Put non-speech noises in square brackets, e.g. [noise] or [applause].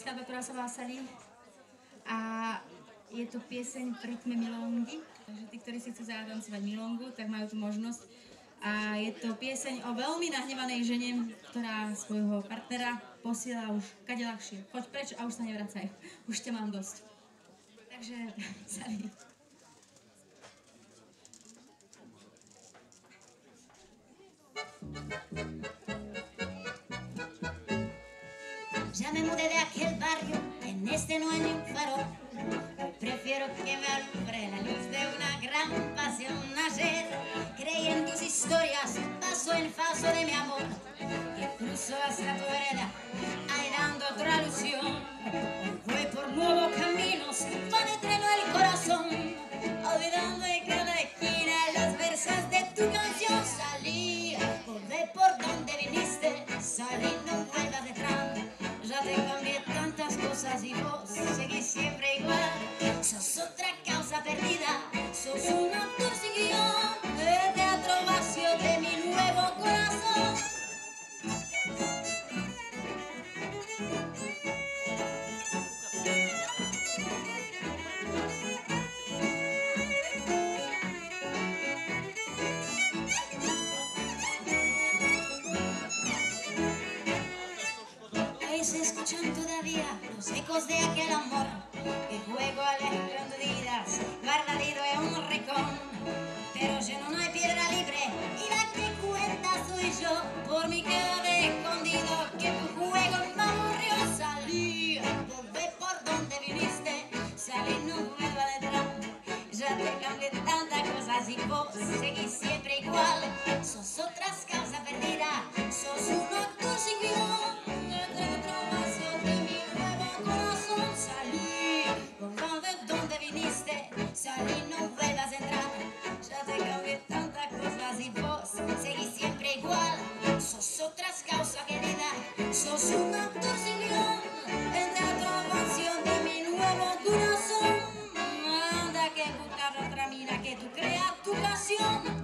skladba, ktorá sa volá Sally. A je to pieseň v rytme milongy, takže tí, ktorí si chcú zatancovať milongu, tak majú tu možnosť. A je to pieseň o veľmi nahnevanej žene, ktorá svojho partnera posiela už kade ľahšie. Choď preč a už sa nevracaj. Už ťa mám dosť. Takže, [laughs] Sally. Ya me mudé de aquel barrio, en este no hay ni un farol. Prefiero que me alumbre la luz de una gran pasión. Ayer creí en tus historias, paso en paso de mi amor. Que cruzo hasta tu vereda, cosas y vos escuchan todavía los ecos de aquel amor que juego a las escondidas, guardadito en un rincón. Pero ya no hay piedra libre y la que cuenta soy yo por mi quedo de escondido que tu juego me aburrió salir. Volvé por donde viniste, salí no vuelvo detrás. Ya te cambié tantas cosas y vos seguís siempre igual, sos otra sos un actor sin guion en transformación de mi nuevo corazón. Anda que buscar otra mina que tú creas tu pasión.